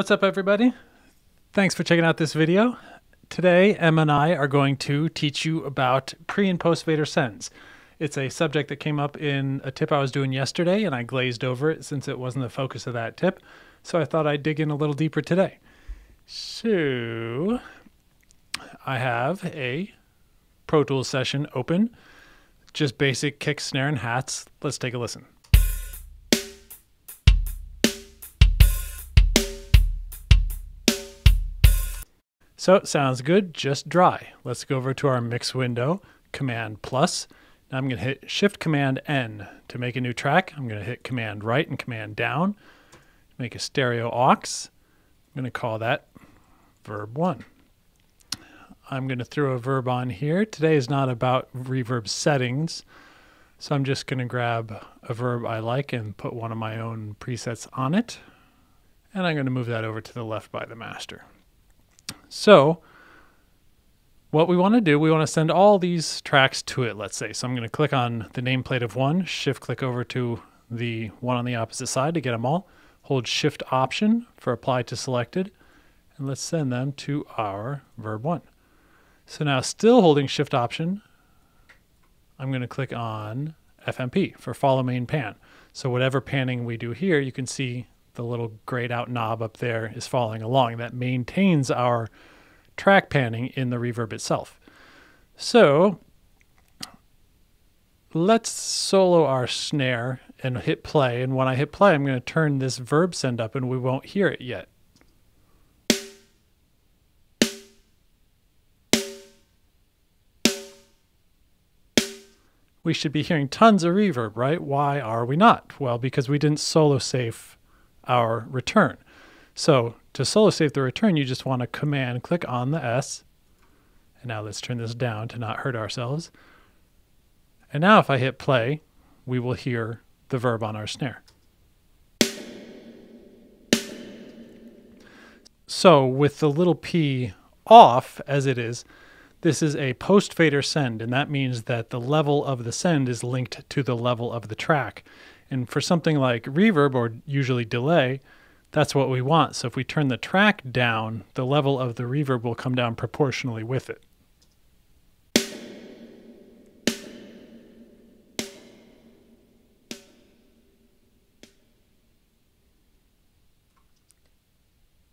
What's up everybody? Thanks for checking out this video. Today, Emma and I are going to teach you about pre and post fader sends. It's a subject that came up in a tip I was doing yesterday and I glazed over it since it wasn't the focus of that tip. So I thought I'd dig in a little deeper today. So I have a Pro Tools session open, just basic kick, snare, and hats. Let's take a listen. So it sounds good, just dry. Let's go over to our mix window, Command plus. Now I'm going to hit Shift Command N to make a new track. I'm going to hit Command right and Command down, make a stereo aux. I'm going to call that verb one. I'm going to throw a verb on here. Today is not about reverb settings, so I'm just going to grab a verb I like and put one of my own presets on it. And I'm going to move that over to the left by the master. So what we want to do, we want to send all these tracks to it, let's say. So I'm going to click on the nameplate of one, shift click over to the one on the opposite side to get them all. Hold shift option for apply to selected, and let's send them to our verb one. So now still holding shift option, I'm going to click on FMP for follow main pan. So whatever panning we do here, you can see the little grayed out knob up there is following along. That maintains our track panning in the reverb itself. So let's solo our snare and hit play. And when I hit play, I'm going to turn this verb send up and we won't hear it yet. We should be hearing tons of reverb, right? Why are we not? Well, because we didn't solo safe our return. So to solo safe the return, you just want to command click on the S. And now let's turn this down to not hurt ourselves. And now if I hit play, we will hear the verb on our snare. So with the little p off as it is, this is a post fader send, and that means that the level of the send is linked to the level of the track. And for something like reverb or usually delay, that's what we want. So if we turn the track down, the level of the reverb will come down proportionally with it.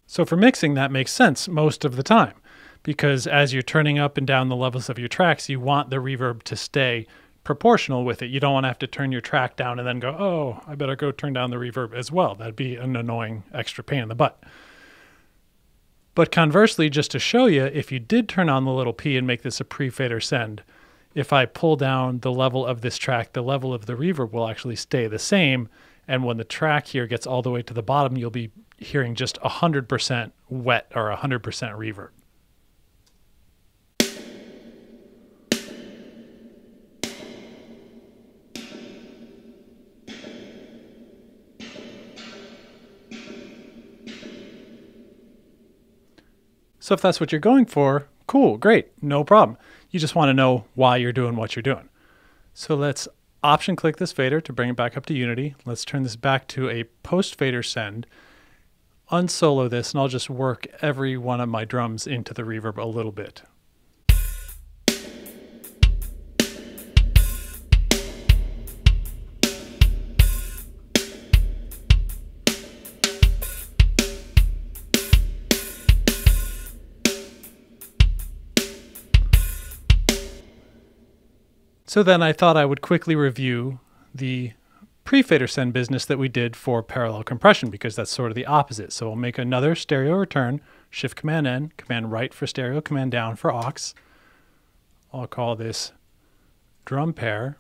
So for mixing, that makes sense most of the time because as you're turning up and down the levels of your tracks, you want the reverb to stay proportional with it. You don't want to have to turn your track down and then go, oh, I better go turn down the reverb as well. That'd be an annoying extra pain in the butt. But conversely, just to show you, if you did turn on the little P and make this a pre-fader send, if I pull down the level of this track, the level of the reverb will actually stay the same. And when the track here gets all the way to the bottom, you'll be hearing just 100% wet or 100% reverb. So if that's what you're going for, cool, great, no problem. You just want to know why you're doing what you're doing. So let's option click this fader to bring it back up to Unity. Let's turn this back to a post fader send, unsolo this, and I'll just work every one of my drums into the reverb a little bit. So then I thought I would quickly review the pre-fader send business that we did for parallel compression because that's sort of the opposite. So we'll make another stereo return, shift command N, command right for stereo, command down for aux. I'll call this drum pair.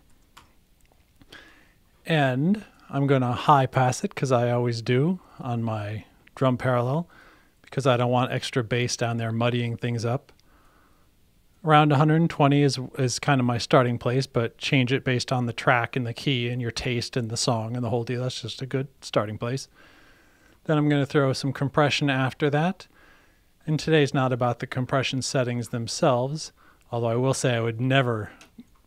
And I'm going to high pass it because I always do on my drum parallel because I don't want extra bass down there muddying things up around 120 is is kind of my starting place, but change it based on the track and the key and your taste and the song and the whole deal. That's just a good starting place. Then I'm going to throw some compression after that. And today's not about the compression settings themselves, although I will say I would never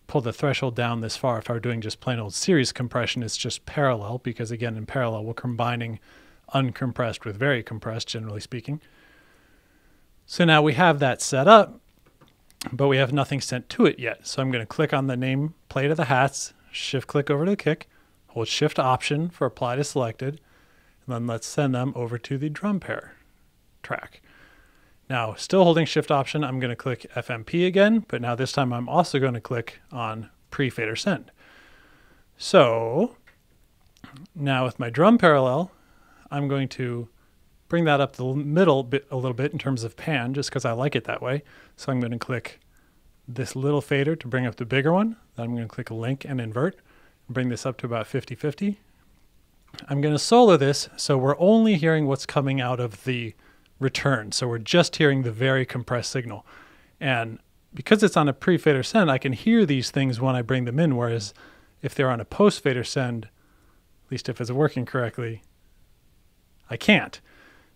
pull the threshold down this far if I were doing just plain old series compression. It's just parallel because again in parallel we're combining uncompressed with very compressed, generally speaking. So now we have that set up, but we have nothing sent to it yet. So I'm going to click on the name plate of the hats, shift click over to the kick, hold shift option for apply to selected, and then let's send them over to the drum pair track. Now, still holding shift option, I'm going to click FMP again, but now this time I'm also going to click on pre-fader send. So now with my drum parallel, I'm going to bring that up the middle bit a little bit in terms of pan, just because I like it that way. So I'm going to click this little fader to bring up the bigger one. Then I'm going to click link and invert and bring this up to about 50-50. I'm going to solo this so we're only hearing what's coming out of the return. So we're just hearing the very compressed signal. And because it's on a pre-fader send, I can hear these things when I bring them in. Whereas if they're on a post-fader send, at least if it's working correctly, I can't.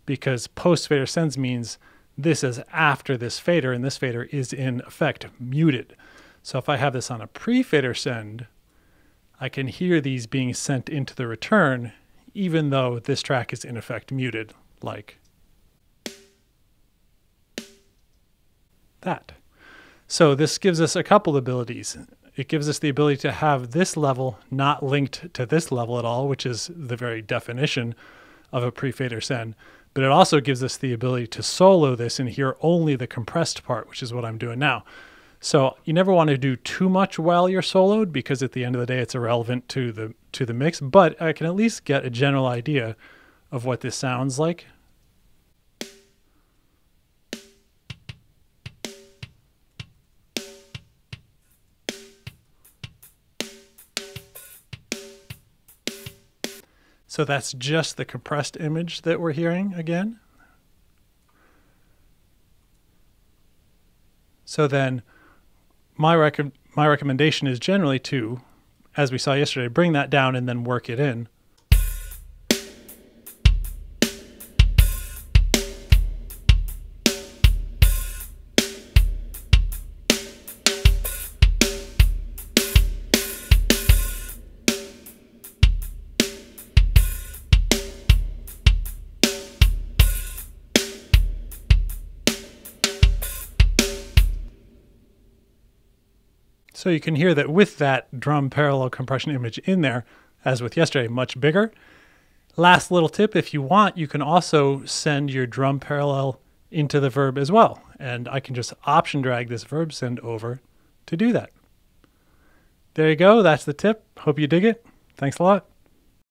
Because post-fader sends means this is after this fader, and this fader is in effect muted. So if I have this on a pre-fader send, I can hear these being sent into the return, even though this track is in effect muted, like that. So this gives us a couple abilities. It gives us the ability to have this level not linked to this level at all, which is the very definition of a pre-fader send. But it also gives us the ability to solo this and hear only the compressed part, which is what I'm doing now. So you never want to do too much while you're soloed because at the end of the day it's irrelevant to the to the mix, but I can at least get a general idea of what this sounds like So that's just the compressed image that we're hearing again. So then my, rec- my recommendation is generally to, as we saw yesterday, bring that down and then work it in. So you can hear that with that drum parallel compression image in there, as with yesterday, much bigger. Last little tip, if you want, you can also send your drum parallel into the verb as well. And I can just option drag this verb send over to do that. There you go. That's the tip. Hope you dig it. Thanks a lot.